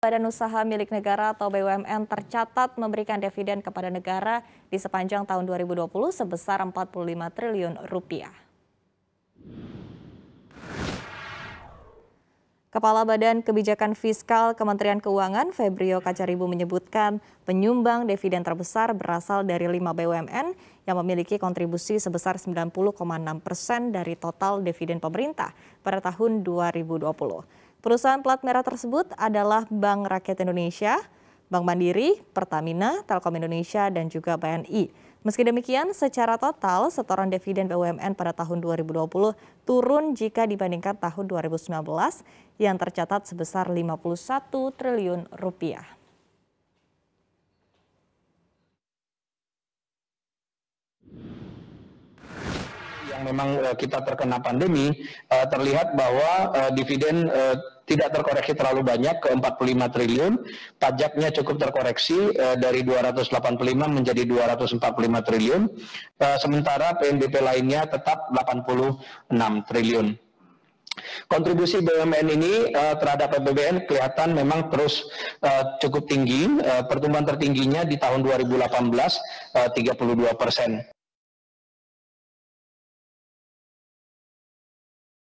Badan Usaha Milik Negara atau BUMN tercatat memberikan dividen kepada negara di sepanjang tahun 2020 sebesar 45 triliun rupiah. Kepala Badan Kebijakan Fiskal Kementerian Keuangan Febrio Kacaribu menyebutkan penyumbang dividen terbesar berasal dari lima BUMN yang memiliki kontribusi sebesar 90,6 persen dari total dividen pemerintah pada tahun 2020. Perusahaan plat merah tersebut adalah Bank Rakyat Indonesia, Bank Mandiri, Pertamina, Telkom Indonesia, dan juga BNI. Meski demikian, secara total setoran dividen BUMN pada tahun 2020 turun jika dibandingkan tahun 2019 yang tercatat sebesar 51 triliun rupiah. Yang memang uh, kita terkena pandemi uh, terlihat bahwa uh, dividen uh, tidak terkoreksi terlalu banyak ke 45 triliun, pajaknya cukup terkoreksi uh, dari 285 menjadi 245 triliun, uh, sementara PNBP lainnya tetap 86 triliun. Kontribusi BUMN ini uh, terhadap APBN kelihatan memang terus uh, cukup tinggi, uh, pertumbuhan tertingginya di tahun 2018 uh, 32 persen.